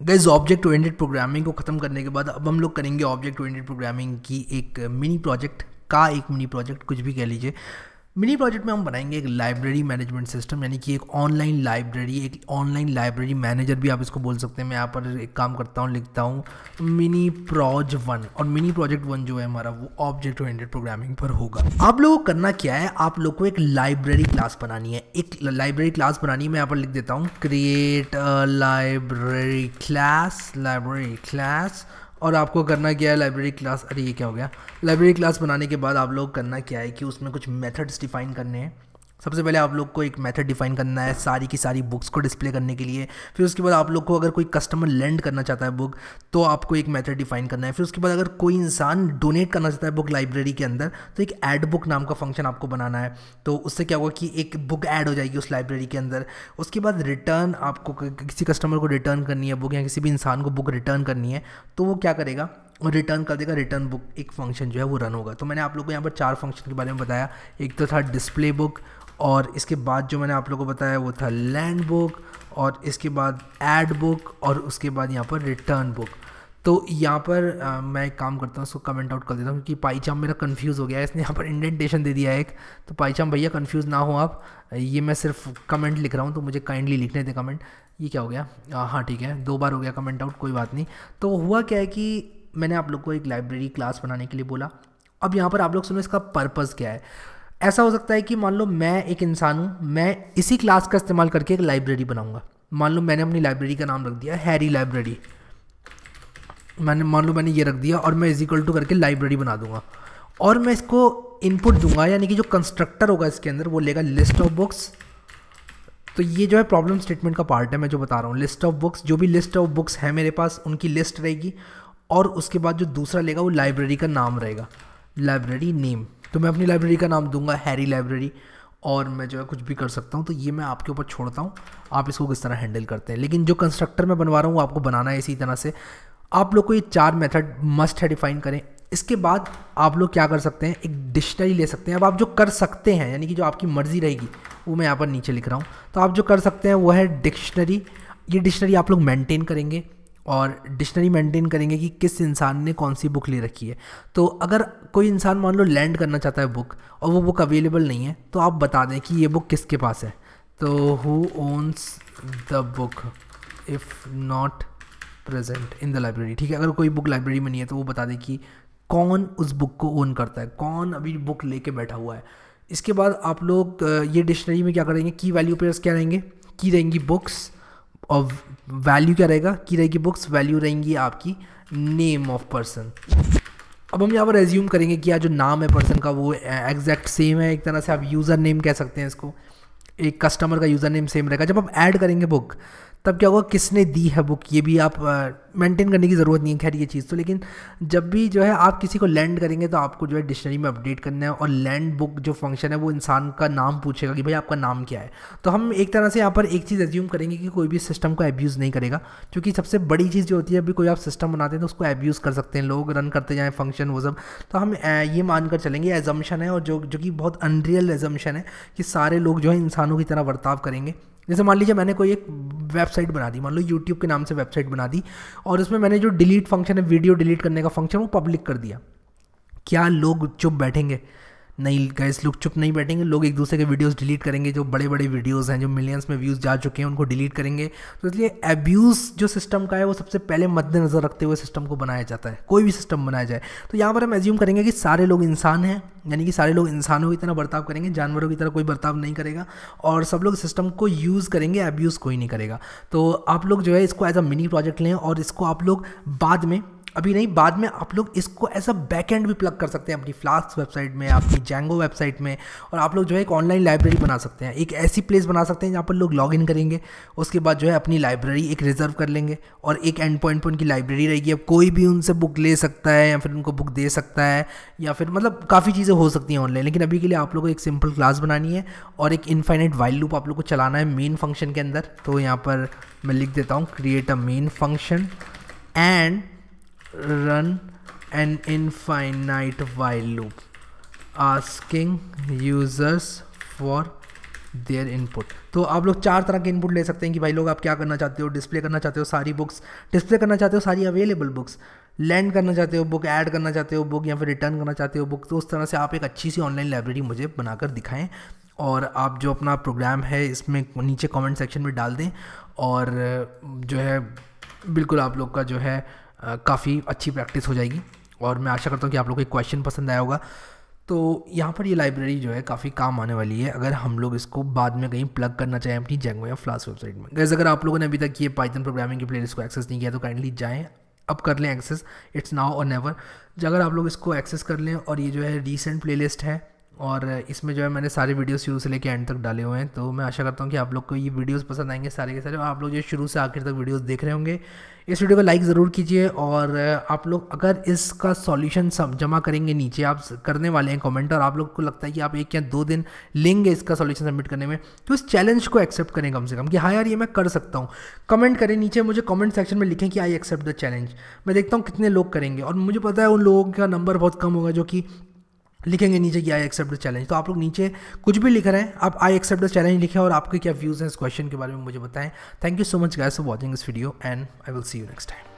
Gas object oriented programming को ख़त्म करने के बाद अब हम लोग करेंगे ऑब्जेक्ट ओरिएंटेड प्रोग्रामिंग की एक मिनी प्रोजेक्ट का एक मिनी प्रोजेक्ट कुछ भी कह लीजिए। मिनी प्रोजेक्ट में हम बनाएँगे एक लाइब्रेरी मैनेजमेंट सिस्टम यानी कि एक ऑनलाइन लाइब्रेरी एक ऑनलाइन लाइब्रेरी मैनेजर भी आप इसको बोल सकते हैं। मैं यहाँ पर एक काम करता हूँ, लिखता हूँ, मिनी प्रोज वन। और मिनी प्रोजेक्ट वन जो है हमारा, वो ऑब्जेक्ट ओरिएंटेड प्रोग्रामिंग पर होगा। आप लोगों को करना क्या है? आप लोग को एक लाइब्रेरी क्लास बनानी है। एक लाइब्रेरी क्लास बनानी है, मैं यहाँ पर लिख देता हूँ। Create library class library class और आपको करना क्या है लाइब्रेरी क्लास अरे ये क्या हो गया? लाइब्रेरी क्लास बनाने के बाद आप लोग करना क्या है कि उसमें कुछ मेथड्स डिफाइन करने हैं। सबसे पहले आप लोग को एक मेथड डिफाइन करना है सारी की सारी बुक्स को डिस्प्ले करने के लिए। फिर उसके बाद आप लोग को अगर कोई कस्टमर लेंड करना चाहता है बुक तो आपको एक मेथड डिफाइन करना है। फिर उसके बाद अगर कोई इंसान डोनेट करना चाहता है बुक लाइब्रेरी के अंदर तो एक एड बुक नाम का फ़ंक्शन आपको बनाना है। तो उससे क्या होगा कि एक बुक ऐड हो जाएगी उस लाइब्रेरी के अंदर। उसके बाद रिटर्न आपको किसी कस्टमर को रिटर्न करनी है बुक या किसी भी इंसान को बुक रिटर्न करनी है तो वो क्या करेगा? और रिटर्न कर देगा रिटर्न बुक एक फ़ंक्शन जो है वो रन होगा। तो मैंने आप लोग को यहाँ पर चार फ़ंक्शन के बारे में बताया। एक तो था डिस्प्ले बुक और इसके बाद जो मैंने आप लोगों को बताया वो था लैंड बुक और इसके बाद एड बुक और उसके बाद यहाँ पर रिटर्न बुक तो यहाँ पर आ, मैं एक काम करता हूँ उसको कमेंट आउट कर देता हूँ क्योंकि पाईचाम मेरा कंफ्यूज हो गया है। इसने यहाँ पर इंडेंटेशन दे दिया है एक। तो पाईचाम भैया कंफ्यूज ना हो आप। ये मैं सिर्फ़ कमेंट लिख रहा हूँ तो मुझे काइंडली लिखने थे कमेंट ये क्या हो गया? हाँ ठीक है। दो बार हो गया कमेंट आउट कोई बात नहीं। तो हुआ क्या है कि मैंने आप लोग को एक लाइब्रेरी क्लास बनाने के लिए बोला। अब यहाँ पर आप लोग सुनो इसका पर्पज़ क्या है। ऐसा हो सकता है कि मान लो मैं एक इंसान हूँ, मैं इसी क्लास का इस्तेमाल करके एक लाइब्रेरी बनाऊँगा। मान लो मैंने अपनी लाइब्रेरी का नाम रख दिया हैरी लाइब्रेरी मैंने, मान लो मैंने ये रख दिया और मैं इज़ इक्वल टू करके लाइब्रेरी बना दूँगा। और मैं इसको इनपुट दूँगा, यानी कि जो कंस्ट्रक्टर होगा इसके अंदर, वो लेगा लिस्ट ऑफ़ बुक्स तो ये जो है प्रॉब्लम स्टेटमेंट का पार्ट है, मैं जो बता रहा हूँ। लिस्ट ऑफ़ बुक्स जो भी लिस्ट ऑफ़ बुक्स है मेरे पास, उनकी लिस्ट रहेगी। और उसके बाद जो दूसरा लेगा, वो लाइब्रेरी का नाम रहेगा। लाइब्रेरी नेम तो मैं अपनी लाइब्रेरी का नाम दूँगा हैरी लाइब्रेरी और मैं जो है कुछ भी कर सकता हूँ तो ये मैं आपके ऊपर छोड़ता हूँ। आप इसको किस तरह हैंडल करते हैं? लेकिन जो कंस्ट्रक्टर मैं बनवा रहा हूँ, वो आपको बनाना है इसी तरह से। आप लोग को ये चार मेथड मस्ट है डिफाइन करें। इसके बाद आप लोग क्या कर सकते हैं? एक डिक्शनरी ले सकते हैं। अब आप जो कर सकते हैं, यानी कि जो आपकी मर्ज़ी रहेगी, वो मैं यहाँ पर नीचे लिख रहा हूँ। तो आप जो कर सकते हैं, वो है डिक्शनरी ये डिक्शनरी आप लोग मेंटेन करेंगे। और डिक्शनरी मेंटेन करेंगे कि किस इंसान ने कौन सी बुक ले रखी है। तो अगर कोई इंसान मान लो लैंड करना चाहता है बुक और वो बुक अवेलेबल नहीं है तो आप बता दें कि ये बुक किसके पास है। तो who owns the book if not present in the library ठीक है, अगर कोई बुक लाइब्रेरी में नहीं है तो वो बता दें कि कौन उस बुक को ओन करता है, कौन अभी बुक लेके बैठा हुआ है। इसके बाद आप लोग ये डिक्शनरी में क्या करेंगे? की वैल्यू पेयर्स क्या रहेंगे? की रहेंगी बुक्स और वैल्यू क्या रहेगा? की रहेगी बुक्स वैल्यू रहेंगी आपकी नेम ऑफ़ पर्सन अब हम यहाँ पर रेज्यूम करेंगे कि यार जो नाम है पर्सन का वो एग्जैक्ट सेम है। एक तरह से आप यूज़र नेम कह सकते हैं इसको। एक कस्टमर का यूज़र नेम सेम रहेगा। जब आप ऐड करेंगे बुक तब क्या होगा किसने दी है बुक ये भी आप मेंटेन करने की ज़रूरत नहीं है, खैर, ये चीज़ तो लेकिन जब भी जो है आप किसी को लैंड करेंगे तो आपको जो है डिक्शनरी में अपडेट करना है और लैंड बुक जो फ़ंक्शन है वो इंसान का नाम पूछेगा कि भाई आपका नाम क्या है। तो हम एक तरह से यहाँ पर एक चीज़ एज्यूम करेंगे कि कोई भी सिस्टम को एब्यूज़ नहीं करेगा, क्योंकि सबसे बड़ी चीज़ जो होती है, अभी कोई आप सिस्टम बनाते हैं तो उसको एब्यूज़ कर सकते हैं लोग रन करते जाएँ फ़ंक्शन वो सब। तो हम ये मानकर चलेंगे एजम्पन है और जो जो कि बहुत अनरियल एजम्पन है कि सारे लोग जो है इंसानों की तरह बर्ताव करेंगे। जैसे मान लीजिए मैंने कोई एक वेबसाइट बना दी, मान लो यूट्यूब के नाम से वेबसाइट बना दी, और उसमें मैंने जो डिलीट फ़ंक्शन है वीडियो डिलीट करने का फ़ंक्शन वो पब्लिक कर दिया। क्या लोग चुप बैठेंगे? नहीं गैस लोग चुप नहीं बैठेंगे। लोग एक दूसरे के वीडियोस डिलीट करेंगे, जो बड़े बड़े वीडियोस हैं, जो मिलियंस में व्यूज़ जा चुके हैं, उनको डिलीट करेंगे। तो इसलिए एब्यूज़ जो सिस्टम का है, वो सबसे पहले मद्देनज़र रखते हुए सिस्टम को बनाया जाता है। कोई भी सिस्टम बनाया जाए। तो यहाँ पर हम एज्यूम करेंगे कि सारे लोग इंसान हैं, यानी कि सारे लोग इंसानों की तरह बर्ताव करेंगे, जानवरों की तरह कोई बर्ताव नहीं करेगा, और सब लोग सिस्टम को यूज़ करेंगे एब्यूज़ कोई नहीं करेगा। तो आप लोग जो है इसको एज अ मिनी प्रोजेक्ट लें, और इसको आप लोग बाद में अभी नहीं, बाद में आप लोग इसको एज अ बैक एंड भी प्लग कर सकते हैं अपनी फ्लास्क वेबसाइट में, अपनी जैंगो वेबसाइट में और आप लोग जो है एक ऑनलाइन लाइब्रेरी बना सकते हैं। एक ऐसी प्लेस बना सकते हैं जहाँ पर लोग लॉग इन करेंगे, उसके बाद जो है अपनी लाइब्रेरी एक रिज़र्व कर लेंगे और एक एंड पॉइंट पर उनकी लाइब्रेरी रहेगी। अब कोई भी उनसे बुक ले सकता है या फिर उनको बुक दे सकता है या फिर मतलब काफ़ी चीज़ें हो सकती हैं ऑनलाइन लेकिन अभी के लिए आप लोग को एक सिंपल क्लास बनानी है और एक इनफाइनाइट वाइल लूप आप लोग को चलाना है मेन फ़ंक्शन के अंदर। तो यहाँ पर मैं लिख देता हूँ create a main function and run an infinite while loop, asking users for their input तो आप लोग चार तरह के इनपुट ले सकते हैं कि भाई लोग आप क्या करना चाहते हो डिस्प्ले करना चाहते हो, सारी बुक्स डिस्प्ले करना चाहते हो, सारी अवेलेबल बुक्स लैंड करना चाहते हो बुक ऐड करना चाहते हो बुक या फिर रिटर्न करना चाहते हो बुक तो उस तरह से आप एक अच्छी सी ऑनलाइन लाइब्रेरी मुझे बनाकर दिखाएँ और आप जो अपना प्रोग्राम है इसमें नीचे कमेंट सेक्शन में डाल दें और जो है, बिल्कुल आप लोग का जो है काफ़ी अच्छी प्रैक्टिस हो जाएगी। और मैं आशा करता हूँ कि आप लोग को एक क्वेश्चन पसंद आया होगा। तो यहाँ पर ये लाइब्रेरी जो है, काफ़ी काम आने वाली है। अगर हम लोग इसको बाद में कहीं प्लग करना चाहें अपनी जैंगो या फ्लास वेबसाइट में। गैस अगर आप लोगों ने अभी तक ये पाइथन प्रोग्रामिंग की प्लेलिस्ट को एक्सेस नहीं किया तो काइंडली जाएँ। अब कर लें access it's now or never अगर आप लोग इसको एक्सेस कर लें और ये जो है रिसेंट प्लेलिस्ट है और इसमें जो है मैंने सारे वीडियोस शुरू से लेकर एंड तक डाले हुए हैं तो मैं आशा करता हूँ कि आप लोग को ये वीडियोस पसंद आएँगे सारे के सारे। और आप लोग जो शुरू से आखिर तक वीडियोस देख रहे होंगे, इस वीडियो को लाइक ज़रूर कीजिए और आप लोग अगर इसका सॉल्यूशन सब जमा करेंगे नीचे, आप करने वाले हैं कमेंट और आप लोग को लगता है कि आप एक या दो दिन लेंगे इसका सॉल्यूशन सबमिट करने में तो इस चैलेंज को एक्सेप्ट करें कम से कम कि हाँ यार ये मैं कर सकता हूँ। कमेंट करें नीचे, मुझे कमेंट सेक्शन में लिखें कि आई एक्सेप्ट द चैलेंज मैं देखता हूँ कितने लोग करेंगे और मुझे पता है उन लोगों का नंबर बहुत कम होगा जो कि लिखेंगे नीचे कि आई एक्सेप्ट द चैलेंज तो आप लोग नीचे कुछ भी लिख रहे हैं, आप आई एक्सेप्ट द चैलेंज लिखें और आपके क्या व्यूज़ हैं इस क्वेश्चन के बारे में मुझे बताएँ. Thank you so much guys for watching this video and I will see you next time